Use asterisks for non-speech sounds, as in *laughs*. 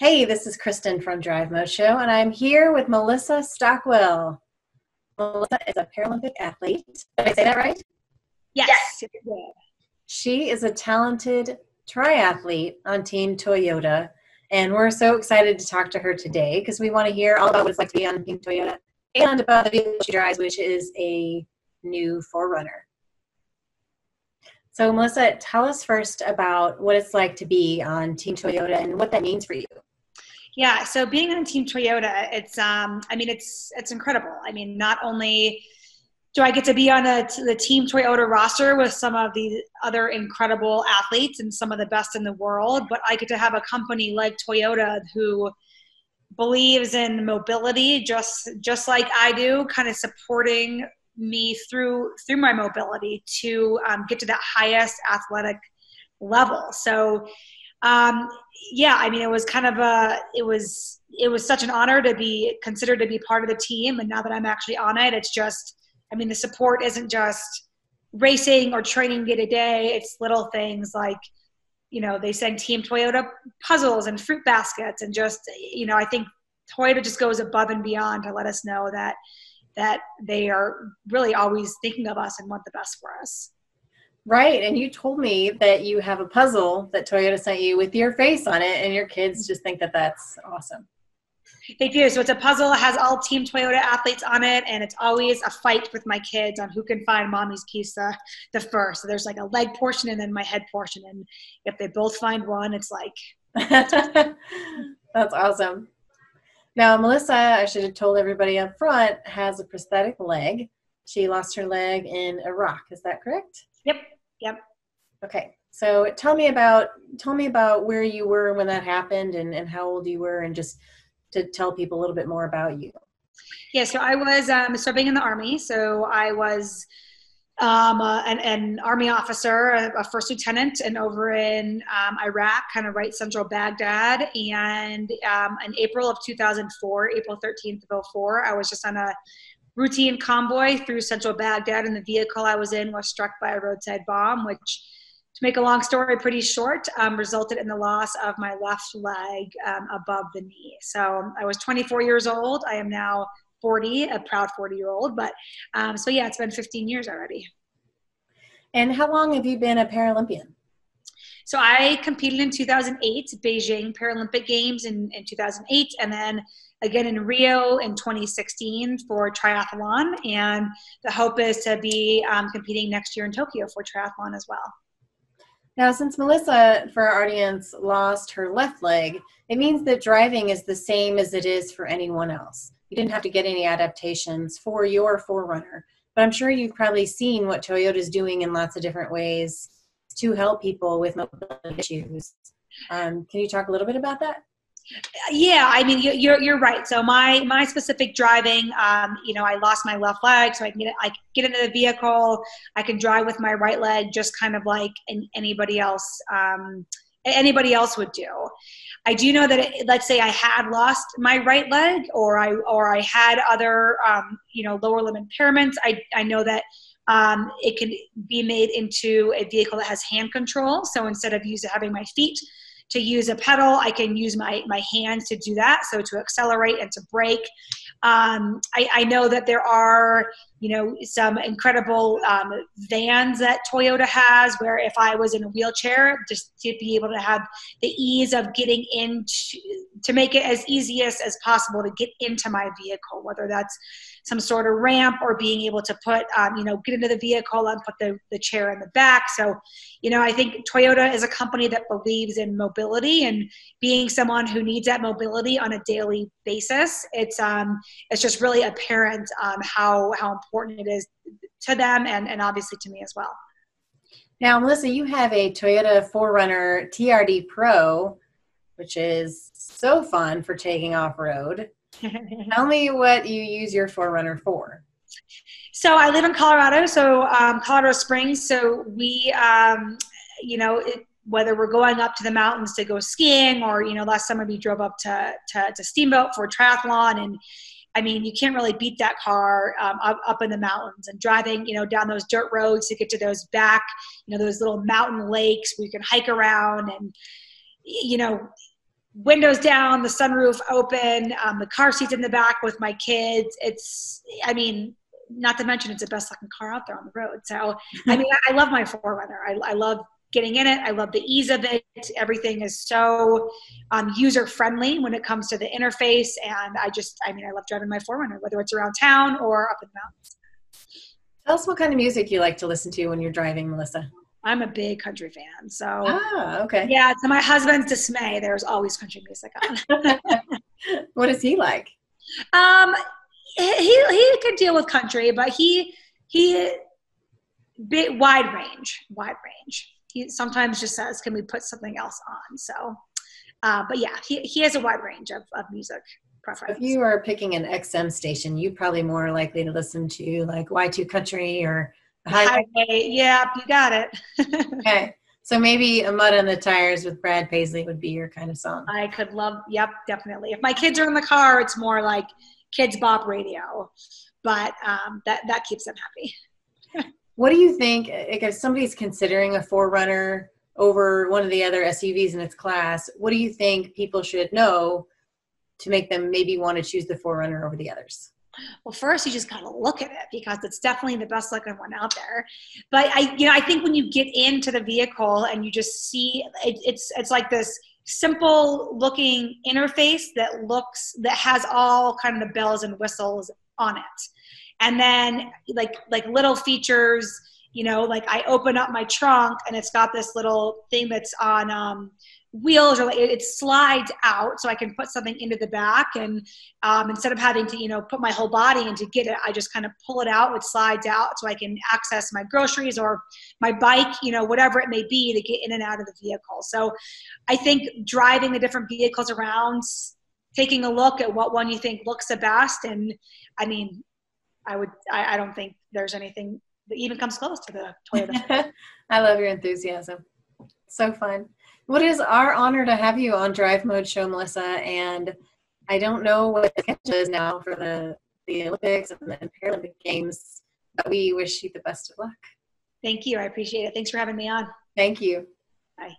Hey, this is Kristin from Drive Mode Show, and I'm here with Melissa Stockwell. Melissa is a Paralympic athlete. Did I say that right? Yes. yes. She is a talented triathlete on Team Toyota, and we're so excited to talk to her today because we want to hear all about what it's like to be on Team Toyota and about the vehicle she drives, which is a new 4Runner. So, Melissa, tell us first about what it's like to be on Team Toyota and what that means for you. Yeah, so being on Team Toyota, it's um, I mean, it's it's incredible. I mean, not only do I get to be on a, the Team Toyota roster with some of the other incredible athletes and some of the best in the world, but I get to have a company like Toyota who believes in mobility just just like I do, kind of supporting me through through my mobility to um, get to that highest athletic level. So um, yeah, I mean, it was kind of a, it was, it was such an honor to be considered to be part of the team. And now that I'm actually on it, it's just, I mean, the support isn't just racing or training day to day. It's little things like, you know, they send Team Toyota puzzles and fruit baskets, and just, you know, I think Toyota just goes above and beyond to let us know that that they are really always thinking of us and want the best for us. Right. And you told me that you have a puzzle that Toyota sent you with your face on it, and your kids just think that that's awesome. They do. So it's a puzzle. It has all Team Toyota athletes on it, and it's always a fight with my kids on who can find mommy's uh, the first. So there's like a leg portion and then my head portion. And if they both find one, it's like. *laughs* that's awesome. Now, Melissa, I should have told everybody up front, has a prosthetic leg. She lost her leg in Iraq. Is that correct? Yep. Yep. Okay. So tell me about tell me about where you were when that happened and, and how old you were and just to tell people a little bit more about you. Yeah, so I was um, serving in the army. So I was um, uh, an, an, army officer, a, a, first lieutenant, and over in um, Iraq, kind of right central Baghdad. And um, in April of 2004, April 13th of 04, I was just on a routine convoy through central Baghdad, and the vehicle I was in was struck by a roadside bomb, which, to make a long story pretty short, um, resulted in the loss of my left leg um, above the knee. So I was 24 years old. I am now 40, a proud 40 year old. But um, so, yeah, it's been 15 years already. And how long have you been a Paralympian? So I competed in 2008, Beijing Paralympic Games in, in 2008, and then again in Rio in 2016 for triathlon. And the hope is to be um, competing next year in Tokyo for triathlon as well. Now, since Melissa, for our audience, lost her left leg, it means that driving is the same as it is for anyone else. You didn't have to get any adaptations for your 4Runner, but I'm sure you've probably seen what Toyota is doing in lots of different ways to help people with mobility issues. Um, can you talk a little bit about that? Yeah i mean you're you're right. So my my specific driving um, you know i lost my left leg so i can get i get into the vehicle. I can drive with my right leg just kind of like anybody else um, anybody else would do. I do know that it, let's say i had lost my right leg or i or i had other um, you know lower limb impairments i i know that um, it can be made into a vehicle that has hand control. So instead of using having my feet to use a pedal. I can use my, my hands to do that. So to accelerate and to brake. Um, I, I, know that there are, you know, some incredible um, vans that Toyota has where if I was in a wheelchair, just to be able to have the ease of getting into, to make it as easy as, as possible to get into my vehicle, whether that's some sort of ramp or being able to put, um, you know, get into the vehicle and put the, the chair in the back. So, you know, I think Toyota is a company that believes in mobility and being someone who needs that mobility on a daily basis. It's, um, it's just really apparent um, how, how important it is to them and, and obviously to me as well. Now, Melissa, you have a Toyota 4Runner TRD Pro, which is so fun for taking off road. *laughs* Tell me what you use your 4Runner for. So I live in Colorado, so um, Colorado Springs. So we, um, you know, it, whether we're going up to the mountains to go skiing, or you know, last summer we drove up to to, to Steamboat for triathlon, and I mean, you can't really beat that car um, up, up in the mountains and driving, you know, down those dirt roads to get to those back, you know, those little mountain lakes where you can hike around and, you know, windows down, the sunroof open, um, the car seats in the back with my kids. It's, I mean, not to mention it's the best looking car out there on the road. So, I *laughs* mean, I love my 4Runner. I, I love getting in it. I love the ease of it. Everything is so um, user friendly when it comes to the interface. And I just, I mean, I love driving my 4Runner, whether it's around town or up in the mountains. Tell us what kind of music you like to listen to when you're driving, Melissa. I'm a big country fan. So, ah, okay. Yeah, to my husband's dismay, there's always country music on. *laughs* what is he like? Um, he he could deal with country, but he he bit wide range, wide range. He sometimes just says, "Can we put something else on?" So, uh, but yeah, he he has a wide range of of music. Preference. If you are picking an XM station, you probably more likely to listen to like Y2Kountry or Highway. Highway. Yeah, you got it. *laughs* okay. So maybe a mud on the tires with Brad Paisley would be your kind of song. I could love, yep, definitely. If my kids are in the car, it's more like Kidz Bop radio, but um, that that keeps them happy. What do you think? If somebody's considering a 4Runner over one of the other SUVs in its class, what do you think people should know to make them maybe want to choose the 4Runner over the others? Well, first you just got to look at it because it's definitely the best looking one out there. But I, you know, I think when you get into the vehicle and you just see it, it's it's like this simple looking interface that looks that has all kind of the bells and whistles on it and then like like little features you know like i open up my trunk and it's got this little thing that's on um, wheels or like it, slides out so I can put something into the back. And um, instead of having to you know put my whole body in to get it I just kind of pull it out it slides out so I can access my groceries or my bike you know whatever it may be to get in and out of the vehicle. So I think driving the different vehicles around taking a look at what one you think looks the best. And I mean I would I, I don't think there's anything that even comes close to the Toyota *laughs* I love your enthusiasm so fun well, it is our honor to have you on Drive Mode Show, Melissa. And I don't know what the schedule is now for the, the Olympics and the Paralympic Games, but we wish you the best of luck. Thank you. I appreciate it. Thanks for having me on. Thank you. Bye.